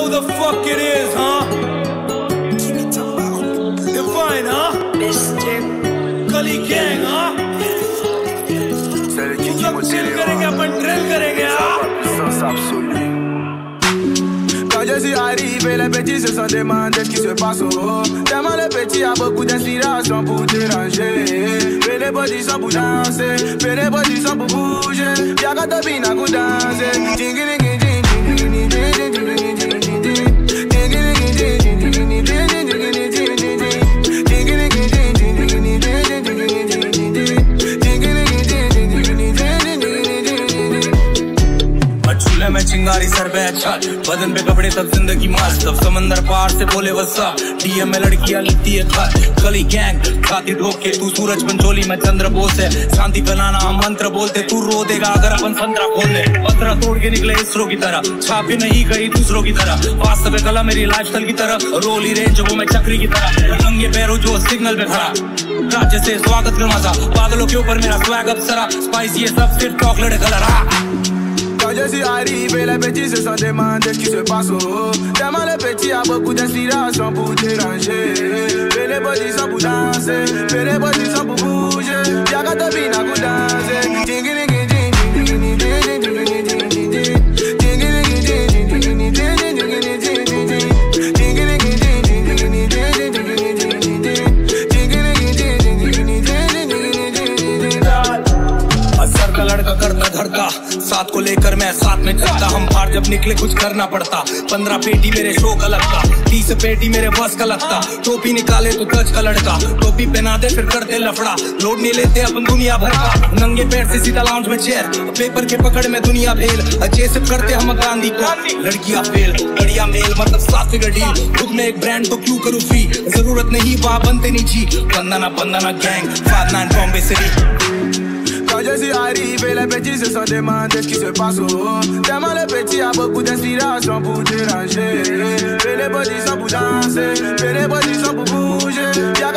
know the fuck it is, huh? Divine, huh? Gully gang, huh? सब motive करेंगे अपन drill करेंगे, हाँ? Quand je suis arrivé, les petits se sont demandés ce qui se passe haut. Tellement les petits a beaucoup d'inspiration pour déranger. Fais les positions pour danser, fais les positions pour bouger. Y'a qu'à te bina pour danser. में चिंगारी sir पे अच्छा। बदन पे कपड़े तब ज़िंदगी मस्त तब समंदर पार से बोले वसा डीएम में लड़कियाँ लिखती है खत। गली गैंग खाती धोखे तू सूरज पंचोली, में चंद्र बोस है शांति फैलाना हम मंत्र बोलते। तू रो देगा अगर अपन संतरा खोल दे पत्रा तोड़ के निकले इसरो की तरह। छापे नहीं कहीं दूसरों की तरह। वास्तव में कला मेरी लाइफस्टाइल की तरह। रोली रेंज वो मैं चक्री की तरह। नंगे पैरों जो सिग्नल पे खड़ा। राज्य से स्वागत कर था। बादलों के ऊपर मेरा स्वैग अप्सरा स्पाइसी है सब सिर्फ़ chocolate colour Quand je suis arrivé, les petits se sont demandés ce qui se passe haut. Tellement les petits a beaucoup d'inspiration pour déranger. Fais les positions pour danser, fais les positions pour bouger. Y'a qu'à te bina pour danser. घर का साथ को लेकर मैं साथ में चलता। हम बाहर जब निकले कुछ करना पड़ता। पंद्रह पेटी मेरे शो का लगता। तीस पेटी मेरे बस का लगता। टोपी निकाले तो दच का लड़का। टोपी पहना दे, फिर करते लफड़ा। लोड नहीं लेते, अपन दुनिया भर का। नंगे पैर से सीधा लाउंज में चेयर पेपर के पकड़ में दुनिया फेल अच्छे से करते हम गांधी को। लड़कियाँ फेल बढ़िया मेल मतलब साफ़ फिगर खुद में एक ब्रांड तो क्यों करूँ फ्री ज़रूरत नहीं, वहाँ बनते नहीं जी। बंदा ना बंदा ना gang five Bombay city les petits se sont demandés ce qui se passe au haut. Tellement le petit a beaucoup d'inspiration pour déranger. Fais les body sont pour danser, fais les body sont pour bouger. Y'a